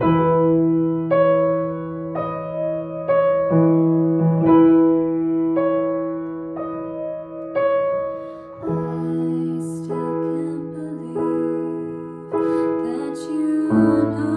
I still can't believe that you know.